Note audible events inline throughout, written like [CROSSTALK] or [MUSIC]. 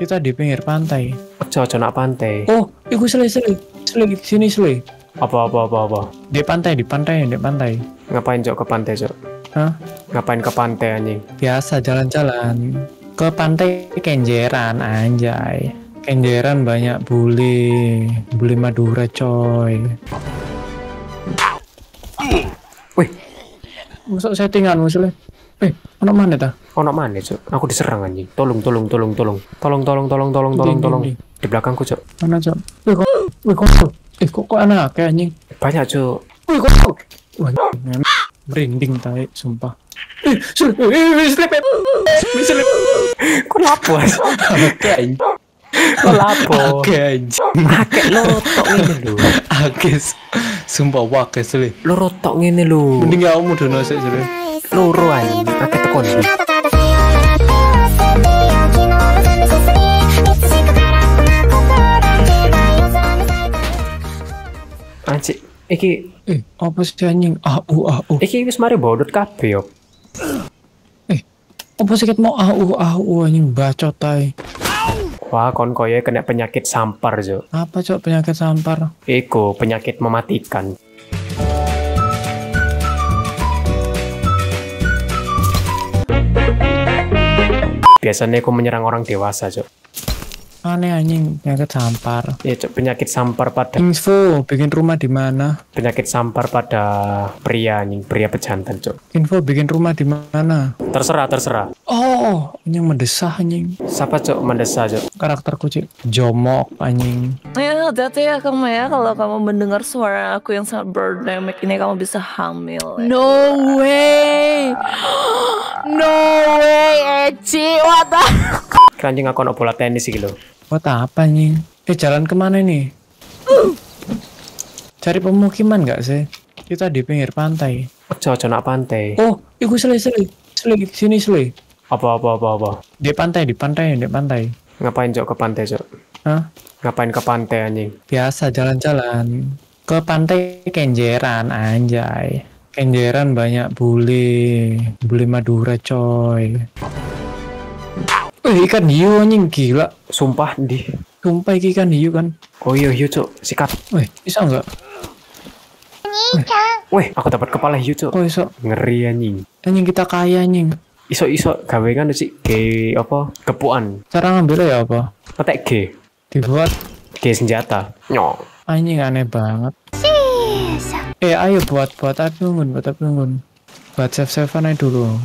Kita di pinggir pantai. Ojo ojo nak pantai. Oh, iku sele sele. Sele sini sele. Apa apa apa apa. Di pantai, di pantai, di pantai. Ngapain cok ke pantai cok? Hah? Ngapain ke pantai anjing? Biasa jalan-jalan. Ke pantai Kenjeran anjay. Kenjeran banyak bule. Bule Madura coy. Masuk settingan musuhnya. Eh, ono mana ta? ono mana cok? Aku diserang anjing. Tolong tolong tolong tolong. Tolong tolong tolong tolong tolong tolong. di. Belakangku cok. Mana cok? Wih kok, wih kok, eh kok kok anak kayak anjing? Banyak cok. Wih kok, wah merinding tai, sumpah. Eh, eh, eh, slip, eh, slip. Kok lapo? Oke. Kok lapo? Oke. Akeh lo rotok ngene lho. Agis. Sumpah wakes sih. Lo rotok ngene lho. Mending ya kamu dono sih sih. Loro anjing. Akeh tekon. Anjing. Iki Eh, apa sih anjing? Au au. iki wis mari bodot kabeh yo. Eh, apa sih mau au au anjing bacot tai. Wah, kon koyo kena penyakit sampar, Jo. Apa cok penyakit sampar? Iku penyakit mematikan. Biasanya aku menyerang orang dewasa, Jo. Aneh anjing penyakit sampar. Ya, Cok, penyakit sampar pada Info, bikin rumah di mana? penyakit sampar pada pria anjing, pria pejantan, Cok. Info bikin rumah di mana? Terserah, terserah. Oh, anjing mendesah anjing. Siapa, Cok, mendesak, Cok? Karakter kucing jomok anjing. Ya, hati-hati ya kamu ya kalau kamu mendengar suara aku yang sangat berdynamic ini kamu bisa hamil. ya. No way. [GASPS] No way, Eci. What the? [LAUGHS] Anjing aku ono bola tenis iki lho. Buat apa anjing? Eh jalan ke mana nih? Cari pemukiman nggak sih? Kita di pinggir pantai. Ojo, ojo nak pantai. Oh, iku sele sele. Sele sini sele. Apa, apa, apa, apa. Di pantai, di pantai, di pantai. Ngapain, Cok, ke pantai, Cok? Hah? Ngapain ke pantai anjing? Biasa jalan-jalan. Ke pantai Kenjeran anjay. Kenjeran banyak bule. Bule Madura coy. Eh ikan hiu anjing gila. Sumpah di. Sumpah iki ikan hiu kan. Oh iya, hiu, Cok. Sikat. Weh, bisa nggak? Weh, aku dapat kepala hiu, Cok. Kok iso? Ngeri anjing. Anjing kita kaya anjing. Iso-iso gawe kan sih G apa? Kepuan. Cara ngambilnya ya apa? Petek G. Dibuat G senjata. Nyok. anjing aneh banget. Eh ayo buat buat api unggun, buat api unggun. Buat save savean aja dulu.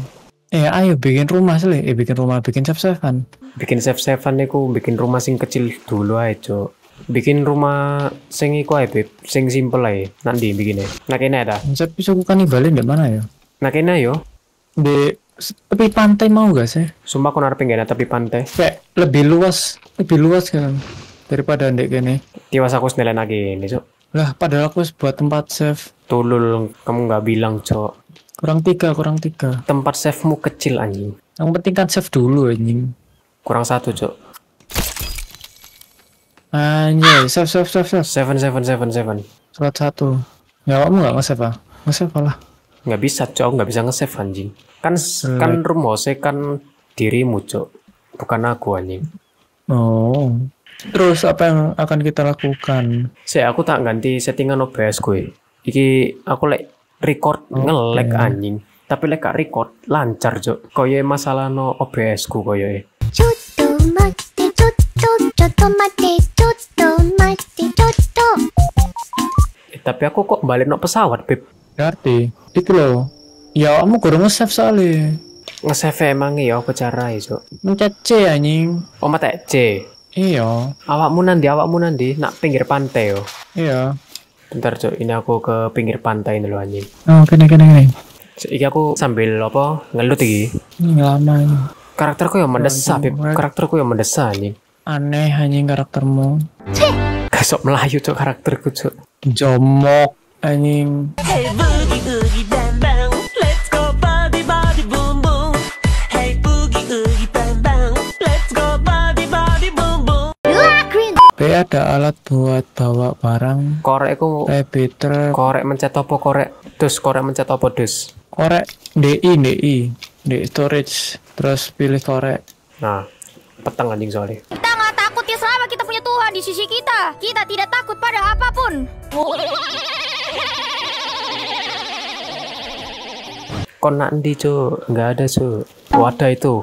Eh ayo bikin rumah sih, eh bikin rumah, bikin save savean. Bikin save savean niku bikin rumah sing kecil dulu aja, Cok. Bikin rumah sing iku ae, Beb. Sing simple ae. Nanti bikinnya. Nah kene ada. Konsep bisa bukan nibalin di mana ya? Nah kene yo. Di tepi pantai mau gak sih? Sumpah aku narep pengen tapi pantai. Kayak lebih luas, lebih luas kan daripada ndek kene. Tiwas aku senelen lagi ini, Cok. Lah padahal aku buat tempat save Tulul, kamu nggak bilang, Cok. kurang tiga, kurang tiga. Tempat save-mu kecil anjing. Yang penting kan save dulu anjing. Kurang satu, Cok. Anjay, save save save save. Seven, seven, seven, seven. Slot satu. Ya kamu nggak nge-save ah? Nge-save lah. nggak bisa cok nggak bisa nge-save anjing kan kan rumose kan dirimu cok bukan aku anjing Oh. Terus apa yang akan kita lakukan? saya aku tak ganti settingan OBS gue Iki aku lek record okay. ngelek anjing. Tapi lek record lancar, jo. Koyo masalah no OBS ku koyo e. Eh, tapi aku kok balik no pesawat, Beb. Ngerti. Itu loh. Ya, kamu kurang nge-save soalnya. Nge-save ya, emang iya, ya apa cara itu? Mencet C anjing. Oh, mata C. Iya. Awakmu nanti, awakmu nanti nak pinggir pantai yo. Iya bentar cok ini aku ke pinggir pantai loh anjing Oh, kene kene kene. Iki aku sambil apa ngelut iki Ini lama ini. karakterku yang mendesak beb Anjing, karakterku yang mendesak anjing Aneh anjing karaktermu. Kasok Melayu cok karakterku cok Jomok anjing. Ada alat buat bawa barang. korekku Baby truk. korek mencet apa korek dus korek mencet apa dus Korek DI DI. Di storage. Terus pilih korek. nah petang anjing soalnya Tuhan di sisi kita. Kita tidak takut pada apa pun. Kon nak ndi cuk? Nggak ada cuk. Wadah itu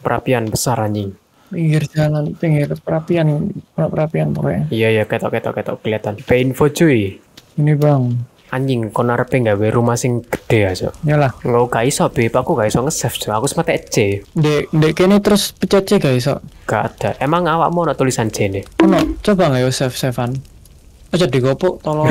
perapian besar anjing. Pinggir jalan, pinggir perapian, perapian pokoknya. Iya iya ketok ketok ketok kelihatan. Info cuy. Ini bang, Anjing kon arepe gawe rumah sing gede cuk. nyalah. Nggak gak iso beb, aku gak iso nge-save cuk. Aku sempat C. Dek, dek kene terus pencet C guys, so. Gak ada. Emang awakmu ono tulisan C nih? Ono, coba nggak yo save savean. Aja digopuk, tolong.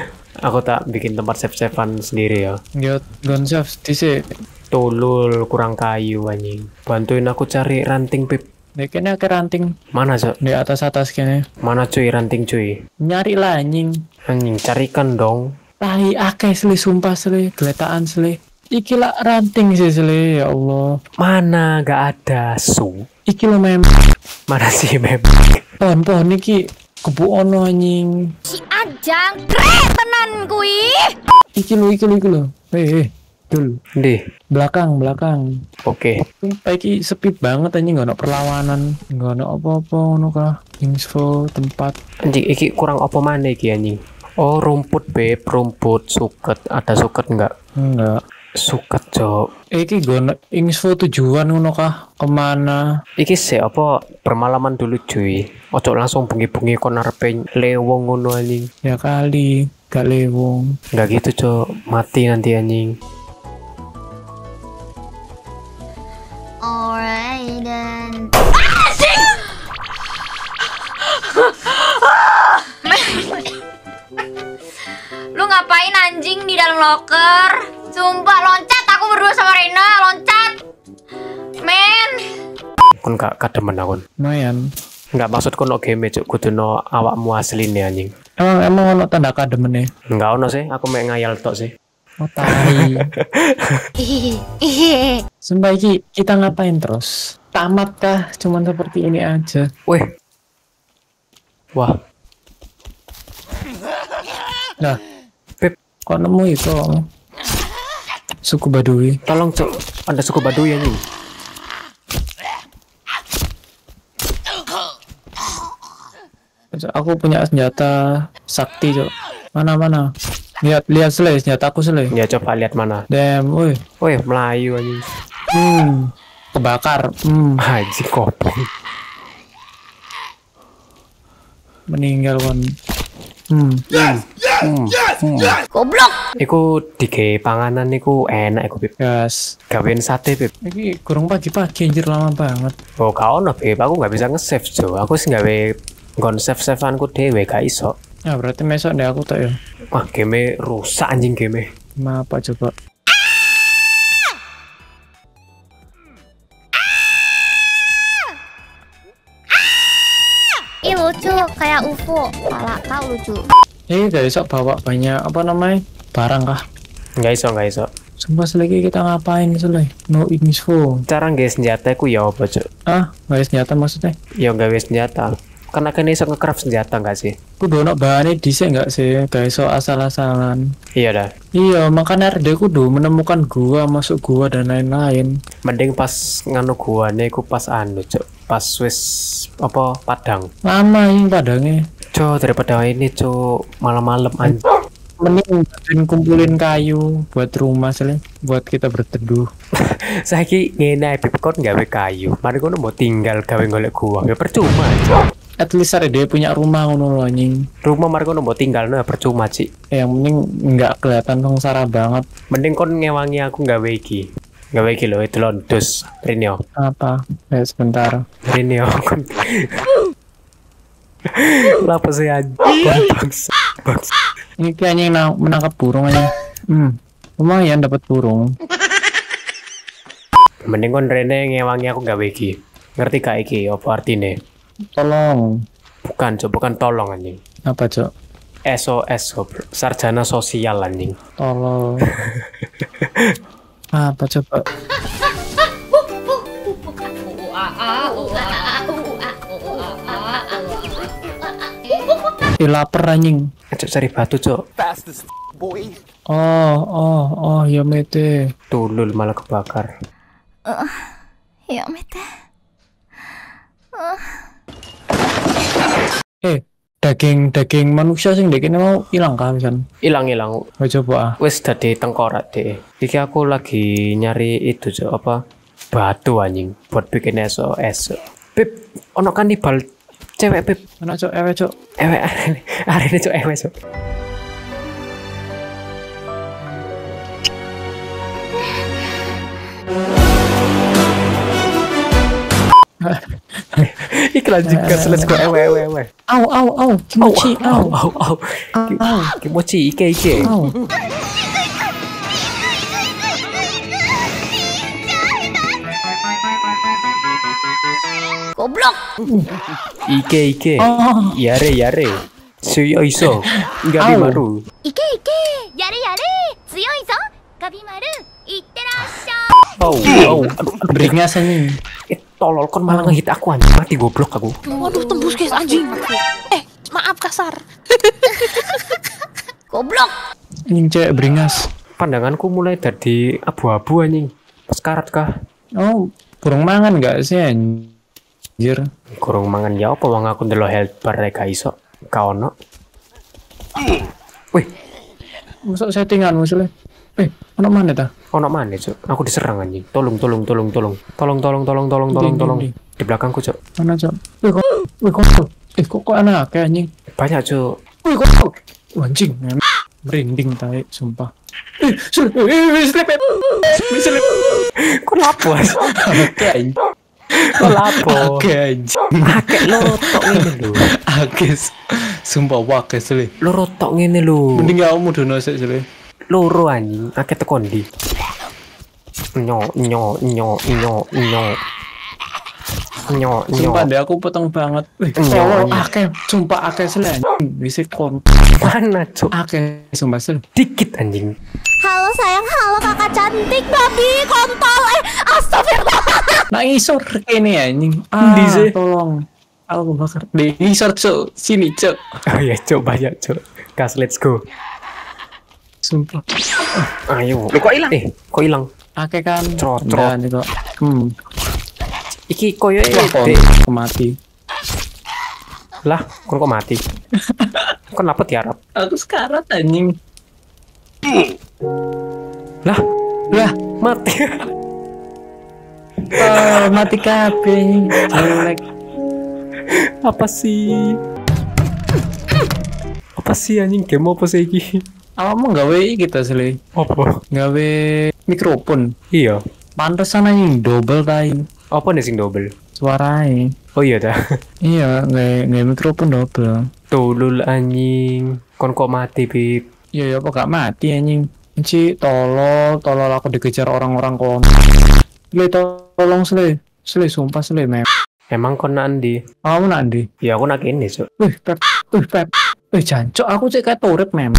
[LAUGHS] Aku tak bikin tempat save-savean sendiri ya. Yo, gon save dhisik. Tulul kurang kayu anjing. Bantuin aku cari ranting pip. Dek kene akeh ranting Mana cuk? di atas atas kene. Mana cuy ranting cuy? Nyari lah anjing. Anjing carikan dong. Tai akeh sele sumpah sele, geletaan sele. Iki lah ranting sih sele, ya Allah. Mana gak ada su? Iki lo mem Mana sih mem? pohon-pohon iki kebu ono anjing. Si Ajang keren tenan kui. Iki lo, iki lo, iki lo. Hei, hei. Dul, Di. belakang, belakang. Oke. Sumpah iki sepi banget anjing gak ono perlawanan, gak ono apa-apa ngono kah. Info tempat. Anjing iki kurang apa mana iki anjing? Oh rumput beb, rumput suket. Ada suket nggak? Enggak. Suket cok. Iki gono info tujuan ngono kah? Ke mana? Iki sih apa bermalaman dulu cuy. Ojo langsung bengi-bengi kon arepe lewong ngono anjing. Ya kali, gak lewong. Nggak gitu cok. Mati nanti anjing. Alright then. [LAUGHS] Lu ngapain anjing di dalam loker? Sumpah loncat aku berdua sama Rena loncat. Men. Kon gak kademen aku. Lumayan. Nggak maksud kon no game cok. Kudu no awakmu asli nih anjing. Emang emang ono tanda kademene. Nggak ono sih. Aku mek ngayal tok sih. Oh tai. [LAUGHS] Sumpah iki kita ngapain terus? Tamat kah? Cuman seperti ini aja. Weh. Wah. Nah, Pip. kok nemu itu? Suku Baduy. Tolong cok. Ada suku Baduy anjing. Aku punya senjata sakti, Cok. Mana mana? Lihat lihat sele senjata aku sele. Ya coba lihat mana. Damn, woi. Weh Melayu anjing. Hmm. Kebakar. Hmm. Haji kopong. Meninggal kon. Hmm. Goblok. Iku dige panganan iku enak iku Bib. Gas. Gawein sate Bib. Ini kurang pagi-pagi anjir lama banget. Oh kau ono Bib, aku nggak bisa nge-save Jo. Aku sih gawe nggon save-saveanku dhewe gak iso. Ya berarti besok deh aku tak ya. Wah, game rusak anjing game. Apa coba? Ih lucu kayak UFO. Pala kau lucu. Eh, gak besok bawa banyak apa namanya? Barang kah? Nggak iso, nggak iso. Sumpah selagi kita ngapain selai? No info. Cara nggak senjata ku ya apa Cuk? Ah, gak ada senjata maksudnya? Ya gawe senjata. Karena kan iso nge-craft senjata nggak sih? Kudu ono bahannya dhisik nggak sih? Gak iso asal-asalan. Iya dah. Iya, makanya RD kudu menemukan gua, masuk gua dan lain-lain. Mending pas nganu gua nih, ku pas anu Cuk. Pas wis apa padang. Lama ini padangnya. Cuk, daripada ini Cuk malam-malam anjing. Mending kumpulin kayu buat rumah sih, buat kita berteduh. [LAUGHS] Saiki ngene ae Bib kon gawe kayu. Mari kono mau tinggal gawe golek gua. Ya percuma Cuk. At least RD punya rumah ngono loh anjing. Rumah mari kono mau tinggal ya percuma Cik. Eh, Yang penting nggak kelihatan sengsara banget. Mending kon ngewangi aku gawe iki. Gawe iki lho itu lho dus Rinio. Apa? Eh, sebentar. Rinio [LAUGHS] kon. Lapa sih anjing. Bangsa. Bangsa. Ini kayaknya yang na- menangkap burung aja. Hmm, lumayan dapat burung. Mending kon rene ngewangi aku gawe iki. Ngerti gak iki apa artine? Tolong. Bukan, Cuk, bukan tolong anjing. Apa cok? SOS. Sarjana sosial anjing. Tolong. [LAUGHS] Apa coba? [LAUGHS] Ih, lapar anjing. Cuk cari batu, Cuk. Oh, oh, oh, ya mete. Tulul malah kebakar. Ya mete. Daging daging manusia sing dek ini mau hilang kan kan Hilang hilang. oh, coba ah dadi tengkorak deh. Iki aku lagi nyari itu Cuk, apa? Batu anjing buat bikin eso es. Pip, ono kanibal cewek Pip. anak cok ewe cok Ewe arene [LAUGHS] arene Cuk ewe Iklan juga selesai go. Ewe eh, ewe ewe. Au au au. Kimochi au. Au au. Kimochi ike ike. Au. Goblok. Ike ike. Oh. Yare yare. Suyo iso. Gabimaru. Ike ike. Yare yare. Suyo iso. Gabimaru. Itterashai. Oh, oh. Ringnya tolol kon malah ngehit aku anjing mati goblok aku. Waduh tembus guys anjing. Eh maaf kasar. [LAUGHS] Goblok anjing cewek beringas Pandanganku mulai dari abu-abu anjing. Sekarat kah? oh burung mangan gak sih anjir Kurang mangan ya apa wong aku ndelok health bar rek gak iso. Ka ono. Wih, masuk settingan musuhnya eh anak mana ta ono mana, Cuk? Aku diserang anjing. Tolong, tolong, tolong, tolong. Tolong, tolong, tolong, tolong, tolong, tolong. di, belakangku, Cuk. mana cok wih kok wih kok eh kok kok anak kayak anjing Banyak, Cuk. wih kok anjing merinding tai sumpah eh sul eh eh slip eh slip Kok lapo? Oke anjing Kok lapo? oke anjing Akeh loro tok ngene lho. Agis sumpah wakes sih Loro tok ngene lho. mending kamu dono sih sih Loro anjing, akeh tekon ndi. Nyo, nyo, nyo, nyo, nyo. Nyo, nyo. sumpah deh aku potong banget iya. akeh sumpah akeh anjing bisa kon Mana, Cuk? akeh sumpah sih Dikit anjing. Halo sayang, halo kakak cantik babi kontol Eh astagfirullah [LAUGHS] Nah isor ini anjing. Ah, sih? tolong. Aku bakar. Di isor cok. Sini cok. Oh ya, Cuk, banyak, Cuk. Gas, let's go. Sumpah. Ayo. Lu kok hilang? Eh, kok hilang? Ake kan. Trot, ini kok. Hmm. Iki koyo. Dek. Aku mati. Lah, kon kok mati? [LAUGHS] kon apa tiarap? Aku sekarat anjing. Lah, Lah, mati. oh, [LAUGHS] mati kabeh anjing. Jelek. apa sih? [LAUGHS] Apa sih anjing game apa sih iki? Kamu gawe kita sih. Apa? Gawe mikrofon. Iya. Pantesan anjing double tai Apa nih sing double? suaranya. Oh iya dah. [LAUGHS] Iya, gawe gawe mikrofon double. Tulul anjing. Kon kok mati, Pip? Iya, ya kok gak mati anjing. Ci tolol, tolol aku dikejar orang-orang kon. Sle tolong sle. Sle sumpah sle mem. Emang kon nanti? Kamu nanti. Ya aku nak ini, Cuk. Wih, pep. Wih, pep. Wih, jancok aku cek kayak turret mem.